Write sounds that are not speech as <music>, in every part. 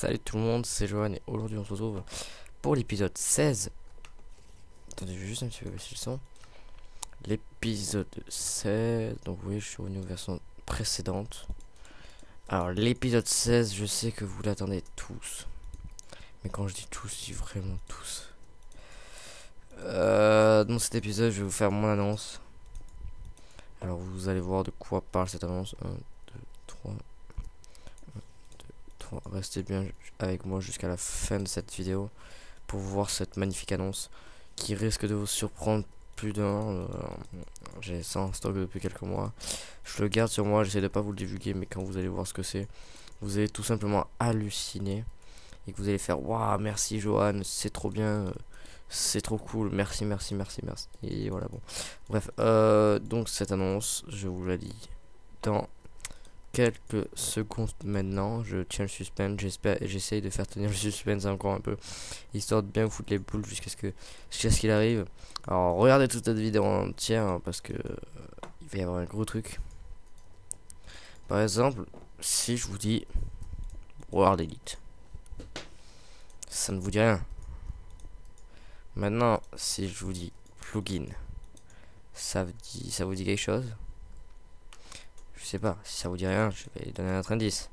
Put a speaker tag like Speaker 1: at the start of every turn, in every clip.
Speaker 1: Salut tout le monde, c'est Johan et aujourd'hui on se retrouve pour l'épisode 16. Attendez, je vais juste un petit peu baisser le son. L'épisode 16, donc oui, je suis revenu aux versions précédentes. Alors l'épisode 16, je sais que vous l'attendez tous. Mais quand je dis tous, je dis vraiment tous. Euh, dans cet épisode, je vais vous faire mon annonce. Alors vous allez voir de quoi parle cette annonce. 1, 2, 3, restez bien avec moi jusqu'à la fin de cette vidéo pour voir cette magnifique annonce qui risque de vous surprendre plus d'un. Euh, j'ai ça en stock depuis quelques mois. Je le garde sur moi, j'essaie de pas vous le divulguer, mais quand vous allez voir ce que c'est, vous allez tout simplement halluciner et que vous allez faire Waouh, merci Johan, c'est trop bien, c'est trop cool, merci, merci, merci, merci. Et voilà, bon. Bref, euh, donc cette annonce, je vous la dis dans quelques secondes maintenant. Je tiens le suspense. J'espère, j'essaye de faire tenir le suspense encore un peu, histoire de bien vous foutre les boules jusqu'à ce que, jusqu'à ce qu'il arrive. Alors regardez toute cette vidéo entière hein, parce que euh, il va y avoir un gros truc. Par exemple, si je vous dis World Elite, ça ne vous dit rien. Maintenant, si je vous dis plugin, ça vous dit, ça vous dit quelque chose? Je sais pas, si ça vous dit rien, je vais donner un autre indice.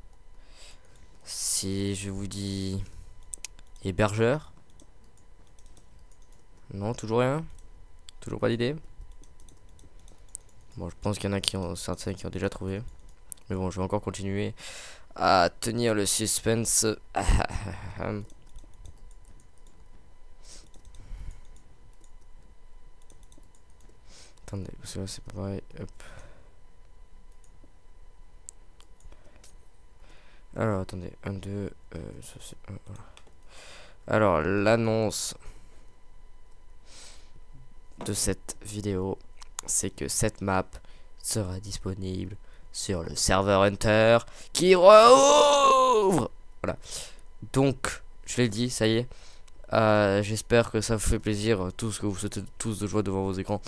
Speaker 1: Si je vous dis hébergeur. Non, toujours rien Toujours pas d'idée Bon, je pense qu'il y en a qui ont certains qui ont déjà trouvé. Mais bon, je vais encore continuer à tenir le suspense. <laughs> Attendez, c'est pas pareil. Hop. Alors, attendez, 1, 2, euh, Alors, l'annonce de cette vidéo, c'est que cette map sera disponible sur le serveur Hunter qui rouvre Voilà. Donc, je l'ai dit, ça y est. Euh, j'espère que ça vous fait plaisir, tous que vous souhaitez tous de joie devant vos écrans.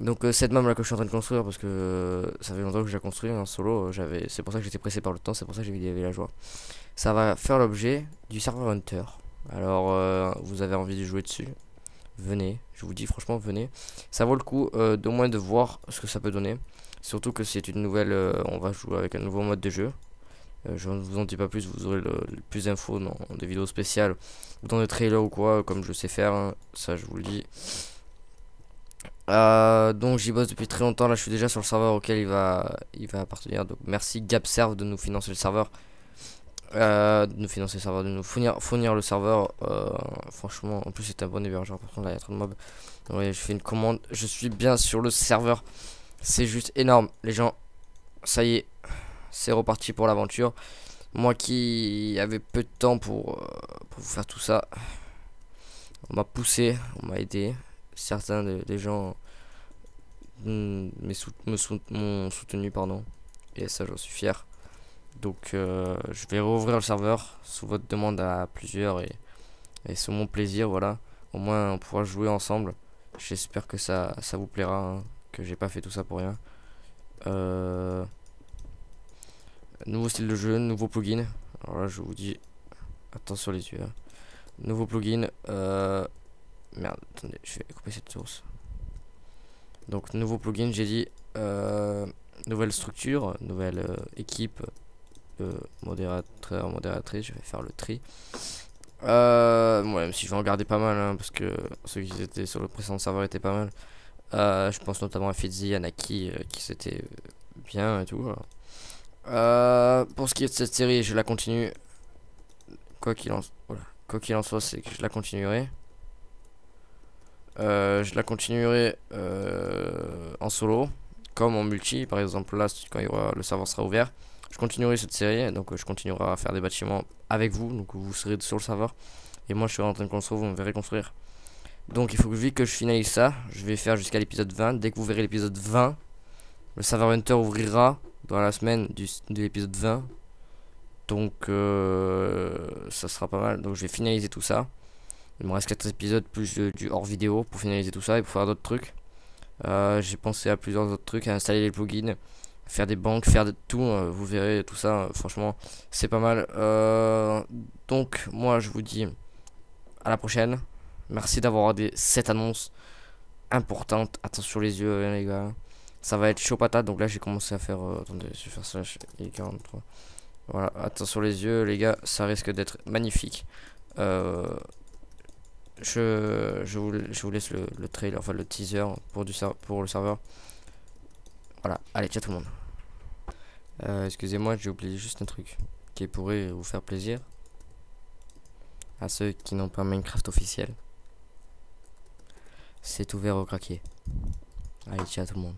Speaker 1: Donc euh, cette map là que je suis en train de construire parce que euh, ça fait longtemps que j'ai construit en solo, j'avais c'est pour ça que j'étais pressé par le temps, c'est pour ça que j'ai mis des villageois. Ça va faire l'objet du serveur Hunter. Alors euh, vous avez envie de jouer dessus, venez, je vous dis franchement venez. Ça vaut le coup d'au moins de voir ce que ça peut donner. Surtout que c'est une nouvelle, on va jouer avec un nouveau mode de jeu. je ne vous en dis pas plus, vous aurez le, plus d'infos dans des vidéos spéciales ou dans des trailers ou quoi, comme je sais faire, hein. ça je vous le dis. Euh, donc j'y bosse depuis très longtemps. Là, je suis déjà sur le serveur auquel il va, il va appartenir. Donc merci GapServe de nous financer le serveur. Euh, de nous financer le serveur, de nous fournir, le serveur. Euh, franchement, en plus, c'est un bon hébergeur. Par contre, là, il y a trop de mobs. Je fais une commande. Je suis bien sur le serveur. C'est juste énorme. Les gens, ça y est, c'est reparti pour l'aventure. Moi qui avait peu de temps pour, pour vous faire tout ça, on m'a poussé, on m'a aidé certains des gens mm, m'ont soutenu pardon. Et ça j'en suis fier. Donc euh, je vais rouvrir le serveur sous votre demande à plusieurs et, et sous mon plaisir voilà. Au moins on pourra jouer ensemble. J'espère que ça vous plaira hein, que j'ai pas fait tout ça pour rien. Euh, nouveau style de jeu nouveau plugin. Alors là je vous dis attention les yeux hein. nouveau plugin euh, Merde, attendez, je vais couper cette source. Donc, nouveau plugin, j'ai dit euh, nouvelle structure, nouvelle euh, équipe de modérateur, modératrice. Je vais faire le tri. Euh, ouais, même si je vais en garder pas mal, hein, parce que ceux qui étaient sur le précédent serveur étaient pas mal. Euh, je pense notamment à Fitzy, à Naki, qui c'était bien et tout. pour ce qui est de cette série, je la continue. Quoi qu'il en, quoi qu'il en soit, c'est que je la continuerai. Euh, je la continuerai euh, en solo, comme en multi. Par exemple, là, quand il y aura, le serveur sera ouvert, je continuerai cette série. Donc, euh, je continuerai à faire des bâtiments avec vous. Donc, vous serez sur le serveur. Et moi, je serai en train de construire, vous me verrez construire. Donc, il faut que, vu que je finalise ça, je vais faire jusqu'à l'épisode 20. Dès que vous verrez l'épisode 20, le serveur Hunter ouvrira dans la semaine du, de l'épisode 20. Donc, ça sera pas mal. Donc, je vais finaliser tout ça. Il me reste 4 épisodes plus du hors vidéo pour finaliser tout ça et pour faire d'autres trucs. Euh, j'ai pensé à plusieurs autres trucs, à installer les plugins, faire des banques, faire de tout. euh, vous verrez tout ça. euh, franchement, c'est pas mal. Euh, donc, moi, je vous dis à la prochaine. Merci d'avoir regardé cette annonce importante. Attention les yeux, les gars. Ça va être chaud patate. Donc là, j'ai commencé à faire. euh, attendez, je vais faire ça. Et 43. Voilà, attention les yeux, les gars. Ça risque d'être magnifique. Euh, je, je, vous, je vous laisse le, le trailer, enfin le teaser pour, du, pour le serveur. Voilà, allez, ciao tout le monde. Euh, Excusez-moi, j'ai oublié juste un truc qui pourrait vous faire plaisir. À ceux qui n'ont pas Minecraft officiel. C'est ouvert au craquier. Allez, ciao tout le monde.